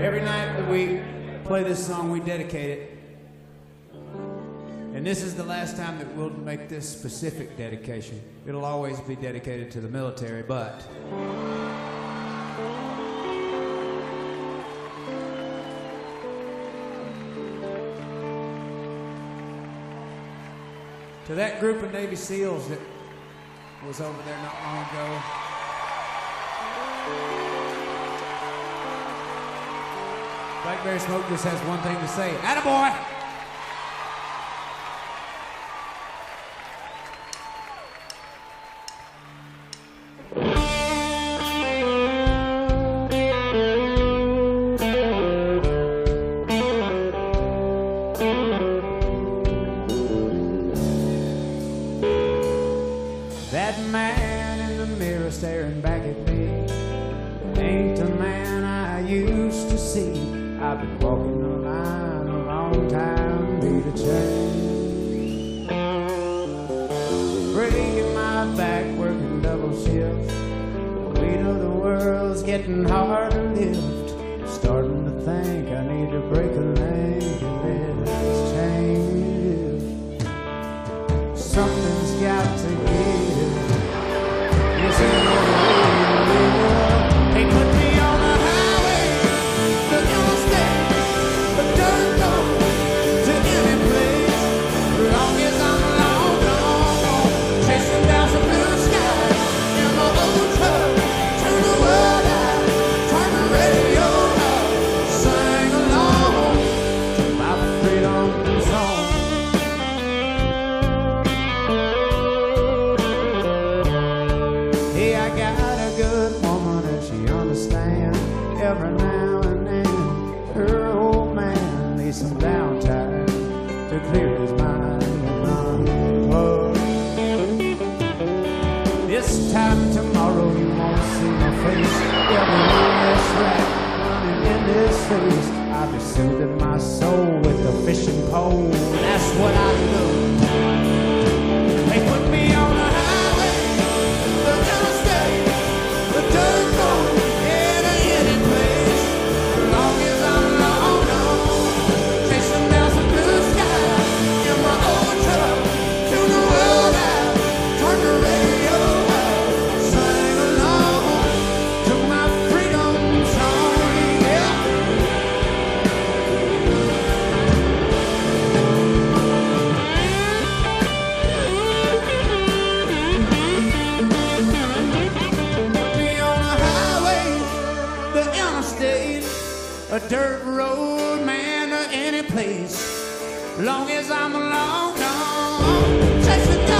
Every night that we play this song, we dedicate it. And this is the last time that we'll make this specific dedication. It'll always be dedicated to the military, but. To that group of Navy SEALs that was over there not long ago. Blackberry Smoke just has one thing to say. Attaboy! That man in the mirror staring back at me ain't the man I used to see. I've been walking the line a long time, need a change. Breaking my back, working double shift. The weight of the world's getting hard to lift. Starting soothing my soul with a fishing pole. That's what I a dirt road, man, or any place. Long as I'm chasing down